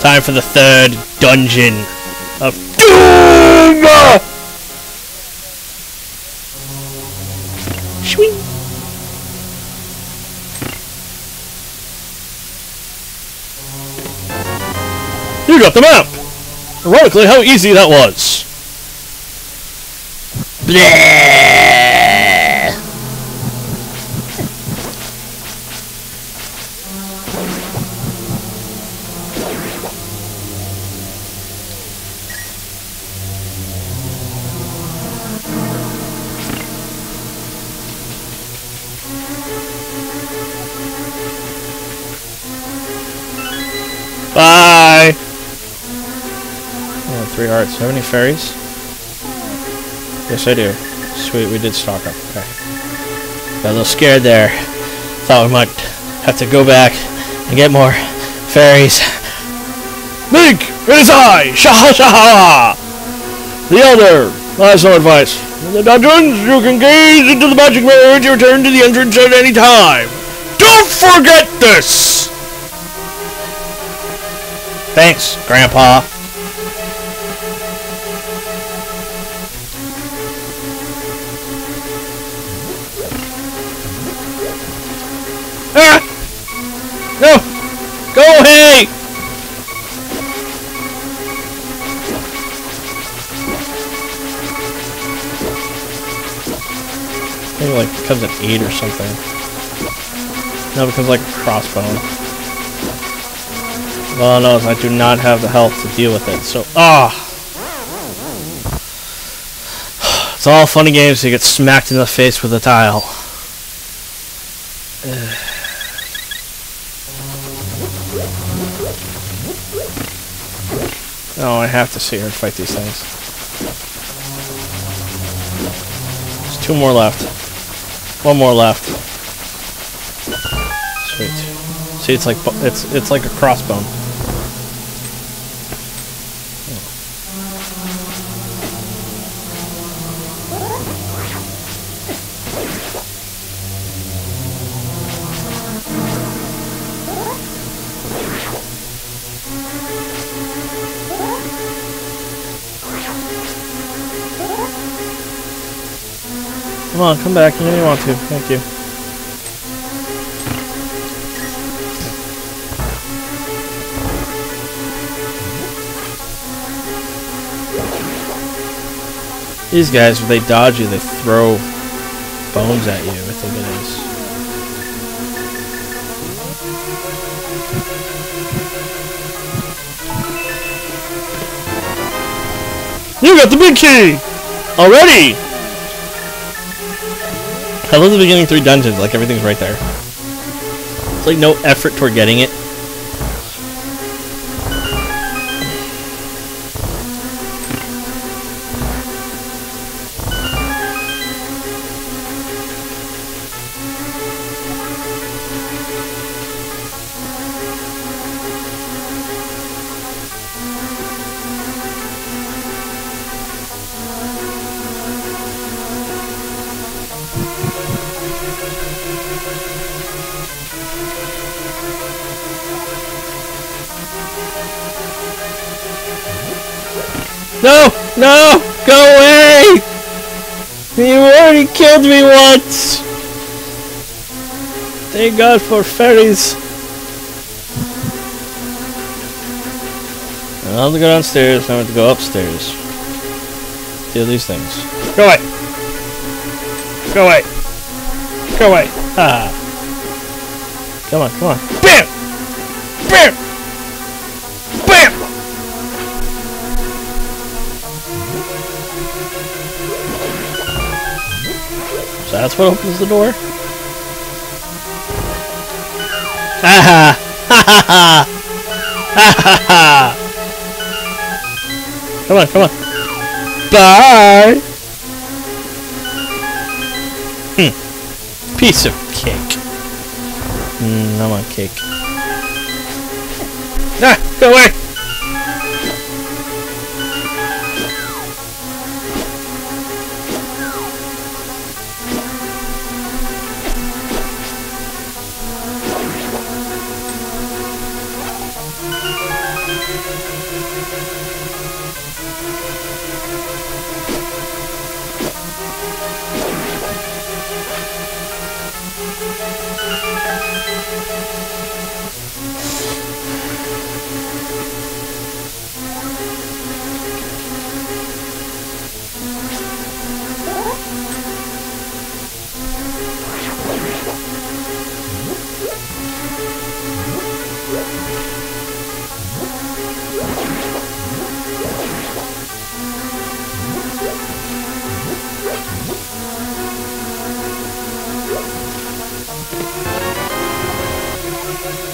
Time for the third dungeon of doom. You got the map! Ironically, how easy that was. Bleh. Bye! Oh, three hearts. Have any fairies? Yes, I do. Sweet, we did stock up. Okay. Got a little scared there. Thought we might have to go back and get more fairies. Link, it is I, Sahasrahla! The Elder. I have some advice. In the dungeons, you can gaze into the magic mirror and return to the entrance at any time. Don't forget this! Thanks, Grandpa. Ah! No! Go away! Maybe like becomes an eight or something. No, it becomes like a crossbone. Well, no, I do not have the health to deal with it. So, ah, it's all funny games. You get smacked in the face with a tile. Oh, I have to see her fight these things. There's two more left. One more left. Sweet. See, it's like it's it's like a crossbone. Come on, come back. You know you want to. Thank you. These guys, if they dodge you, they throw bones at you, I think it is. You got the big key! Already! I love the beginning three dungeons, like everything's right there. It's like no effort toward getting it. No! No! Go away! You already killed me once! Thank God for fairies. I have to go downstairs, I have to go upstairs. Do these things. Go away! Go away! Go away! Ah! Come on, come on. BAM! BAM! BAM! That's what opens the door? Ha ha! Ha ha ha! Ha! Come on, come on. Bye! Hmm. Piece of cake. Mm, I want cake. Ah! Go away!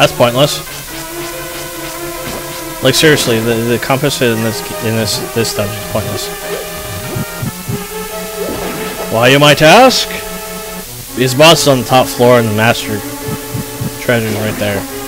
That's pointless. Like seriously, the the compass in this in this this dungeon is pointless. Why you might ask? These boss on the top floor and the master treasure's right there.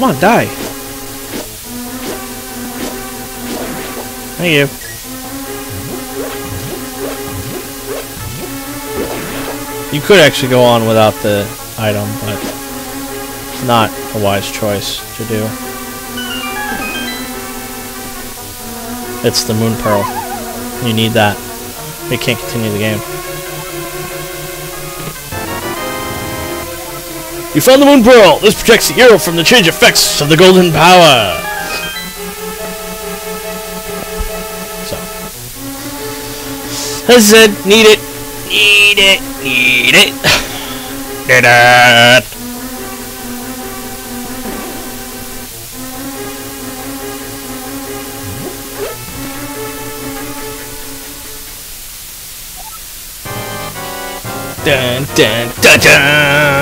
Come on, die. Thank you. You could actually go on without the item, but it's not a wise choice to do. It's the Moon Pearl. You need that. You can't continue the game. You found the Moon Pearl! This protects the hero from the change effects of the Golden Power! So. As I said, need it. Need it. Need it. Need it. Dun dun dun dun!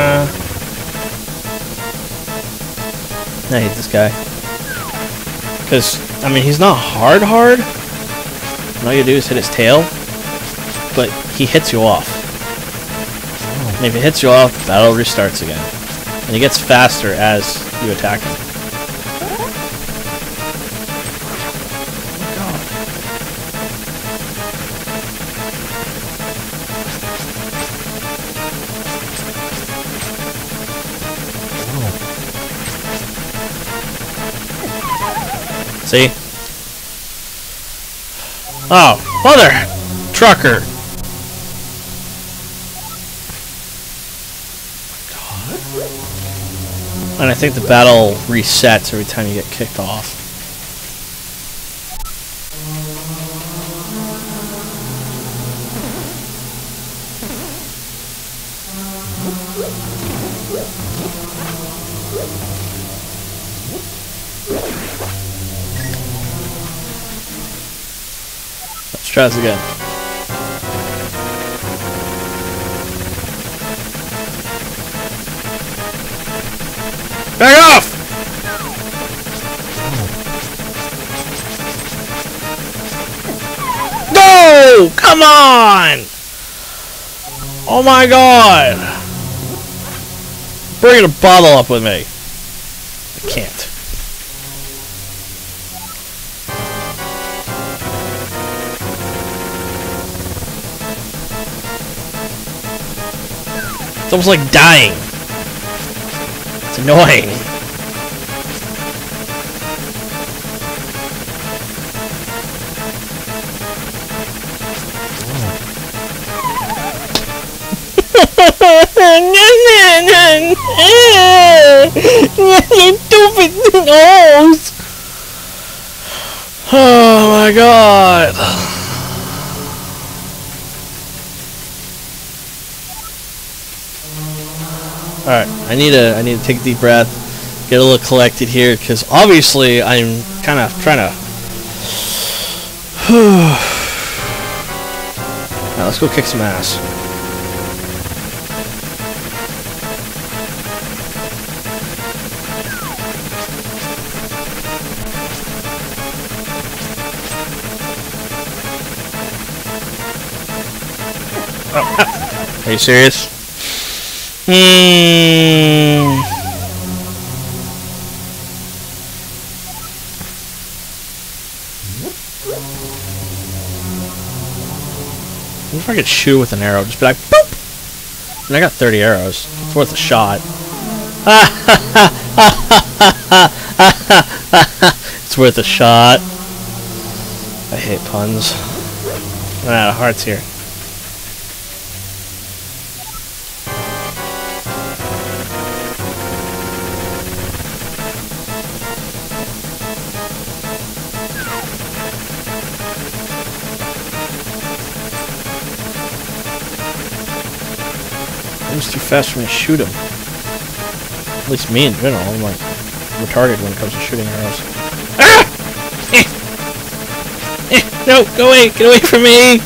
I hate this guy. Because, I mean, he's not hard hard. All you do is hit his tail. But he hits you off. And if he hits you off, the battle restarts again. And he gets faster as you attack him. See? Oh, mother! Trucker! And I think the battle resets every time you get kicked off. Let's try this again. Back off! No! Come on! Oh my god! Bring a bottle up with me. I can't. It's almost like dying. It's annoying. Alright, I need to I need to take a deep breath, get a little collected here, because obviously I'm kind of trying to. now let's go kick some ass. Oh, Are you serious? Hmm. What if I could shoot with an arrow? Just be like, boop! And I got 30 arrows. It's worth a shot. it's worth a shot. I hate puns. I'm out of hearts here. Too fast for me to shoot him. At least me in general. I'm like retarded when it comes to shooting arrows. Ah! Eh! Eh! No, go away! Get away from me!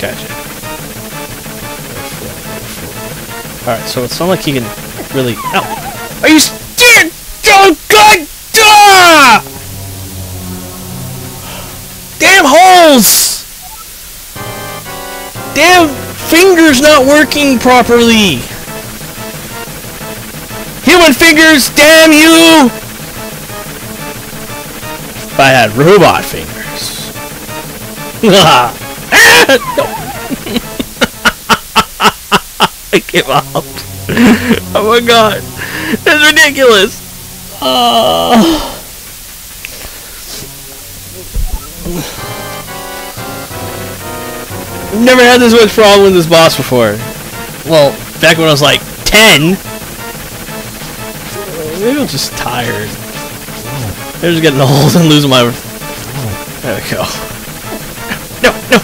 Gotcha. Alright, so it's not like he can really... Ow! Are you scared? Oh god! Ah! Damn! Fingers not working properly! Human fingers, damn you! If I had robot fingers. I give up. oh my god. That's ridiculous. Uh... Never had this much problem with this boss before. Well, back when I was like 10. Maybe I'm just tired. I'm just getting old and losing my... There we go. No, no!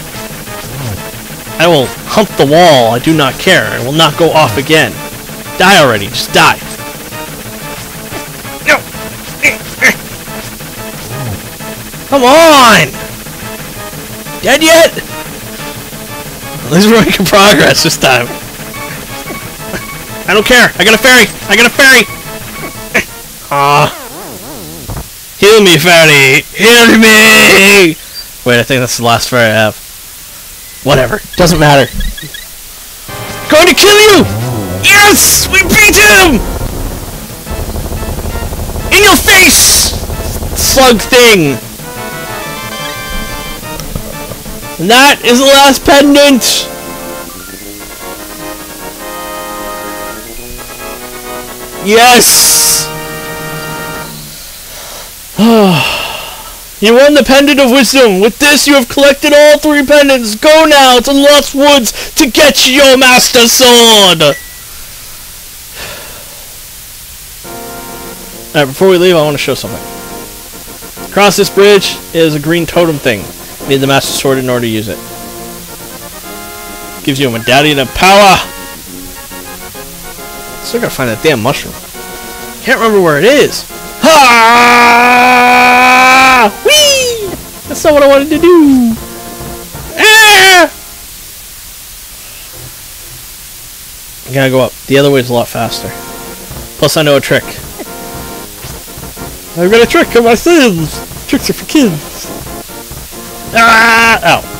I will hump the wall. I do not care. I will not go off again. Die already. Just die. No! Come on! Dead yet? At least we're making progress this time. I don't care. I got a fairy. I got a fairy. Ah. Heal me, fairy. Heal me. Wait, I think that's the last fairy I have. Whatever. Doesn't matter. Going to kill you! Yes! We beat him! In your face! Slug thing! And that is the last pendant! Yes! you won the Pendant of Wisdom! With this you have collected all three pendants! Go now to Lost Woods to get your Master Sword! Alright, before we leave, I want to show something. Across this bridge is a green totem thing. Need the Master Sword in order to use it. Gives you a medallion of power! Still gotta find that damn mushroom. Can't remember where it is. Ha! Whee! That's not what I wanted to do. Ah! I gotta go up. The other way is a lot faster. Plus, I know a trick. I've got a trick on my sins. Tricks are for kids. Ah! Ow.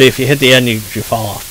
See, if you hit the end, you, you fall off.